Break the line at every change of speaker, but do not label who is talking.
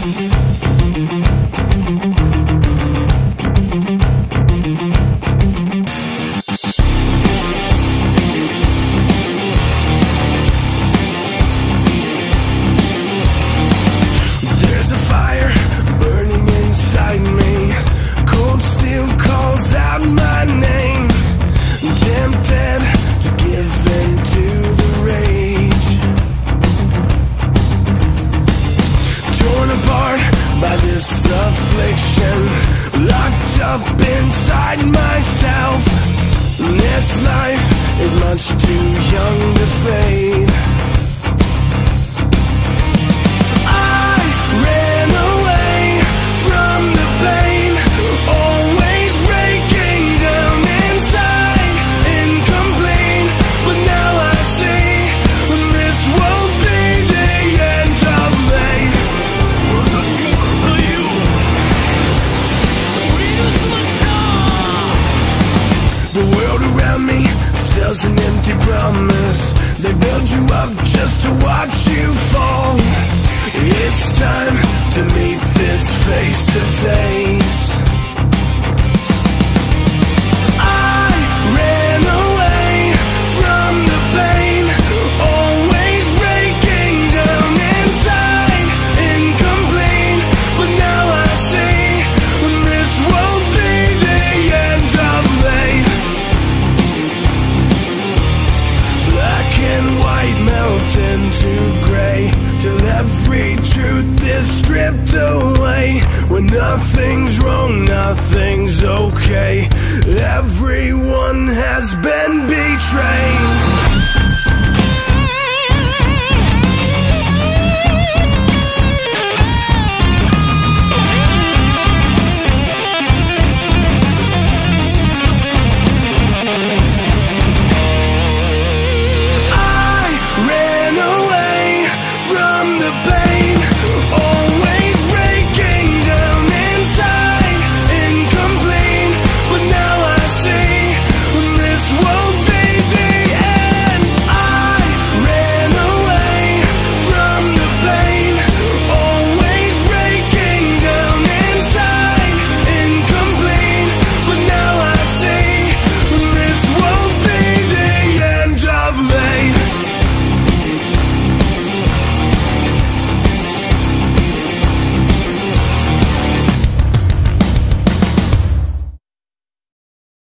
There's affliction. Locked up inside myself. This life is much too young to fade. Me sells an empty promise. They build you up just to watch you fall. It's time to meet this face to face. Into gray till every truth is stripped away. When nothing's wrong, nothing's okay. Everyone has been betrayed.